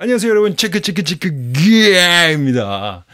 안녕하세요 여러분 체크 체크 체크 기아입니다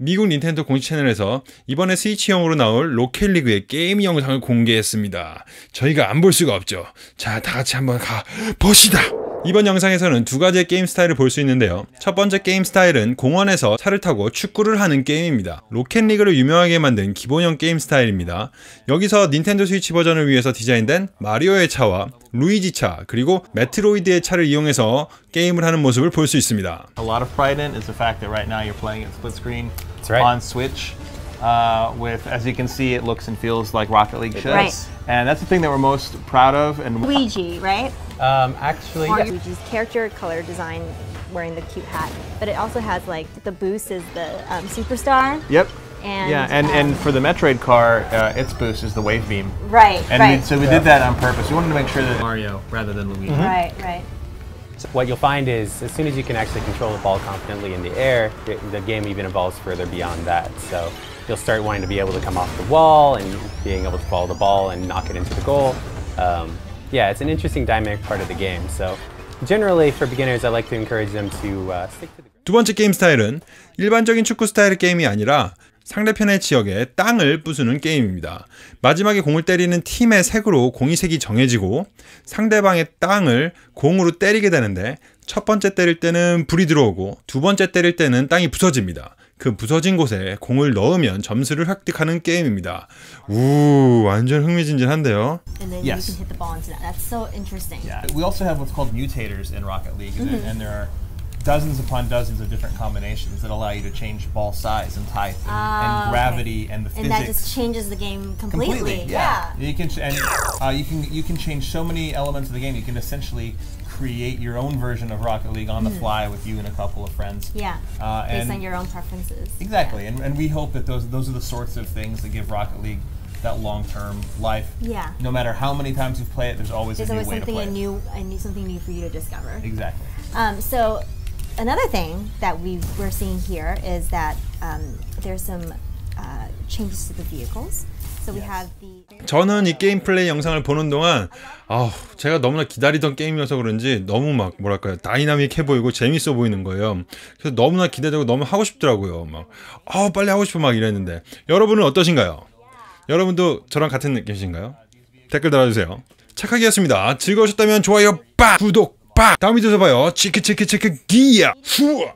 미국 닌텐도 공식 채널에서 이번에 스위치용으로 나올 로켓리그의 게임 영상을 공개했습니다. 저희가 안 볼 수가 없죠. 자, 다 같이 한번 가 봅시다. 이번 영상에서는 두 가지의 게임 스타일을 볼 수 있는데요. 첫 번째 게임 스타일은 공원에서 차를 타고 축구를 하는 게임입니다. 로켓리그를 유명하게 만든 기본형 게임 스타일입니다. 여기서 닌텐도 스위치 버전을 위해서 디자인된 마리오의 차와 루이지 차, 그리고 메트로이드의 차를 이용해서 게임을 하는 모습을 볼 수 있습니다. A lot of pride in is the fact that right now you're playing it split screen right. on Switch. Uh, with, as you can see, it looks and feels like Rocket League should. Right. And that's the thing that we're most proud of. And Luigi, right? Um, actually, yeah. Luigi's character color design wearing the cute hat. But it also has like the boost is the um, superstar. yep. And, yeah, and, and um, for the Metroid car, uh, its boost is the wave beam. Right, And right. we, so we did that on purpose. We wanted to make sure that Mario rather than Luigi. Right, right. what you'll find is as soon as you can actually control the ball confidently in the air, the, the game even evolves further beyond that. So you'll start wanting to be able to come off the wall and being able to follow the ball and knock it into the goal. Um, yeah, it's an interesting dynamic part of the game. So generally, for beginners, I like to encourage them to uh, stick to the 두 번째 게임 스타일은 일반적인 축구 스타일의 게임이 아니라 상대편의 지역에 땅을 부수는 게임입니다. 마지막에 공을 때리는 팀의 색으로 공이 색이 정해지고 상대방의 땅을 공으로 때리게 되는데 첫 번째 때릴 때는 불이 들어오고 두 번째 때릴 때는 땅이 부서집니다. 그 부서진 곳에 공을 넣으면 점수를 획득하는 게임입니다. 우 완전 흥미진진한데요. And then Yes. you can hit the ball into that. That's so interesting. Yeah. We also have what's called mutators in Rocket League, and- and there are dozens upon dozens of different combinations that allow you to change ball size and height and, Ah, and okay. gravity and the physics. And that just changes the game completely. yeah. You can ch- and uh, you can you can change so many elements of the game. You can essentially create your own version of Rocket League on the fly with you and a couple of friends. Yeah. Uh, Based on your own preferences. exactly, and, and we hope that those those are the sorts of things that give Rocket League that long term life. Yeah. No matter how many times you play it, there's always There's a new always way to something play a it. new, a new, something new for you to discover. Exactly. Um, so another thing that we we're seeing here is that um, there's some uh, changes to the vehicles. So we have the 저는 이 게임 플레이 영상을 보는 동안 아 제가 너무나 기다리던 게임이어서 그런지 너무 막 뭐랄까요 다이나믹해 보이고 재밌어 보이는 거예요. 그래서 너무나 기대되고 너무 하고 싶더라고요. 막아 빨리 하고 싶어 막 이랬는데 여러분은 어떠신가요? 여러분도 저랑 같은 느낌이신가요? 댓글 달아주세요. 착하기였습니다. 즐거우셨다면 좋아요 빡 구독 빡! 다음 video에서 봐요. 치크 치크 치크 기야! 후아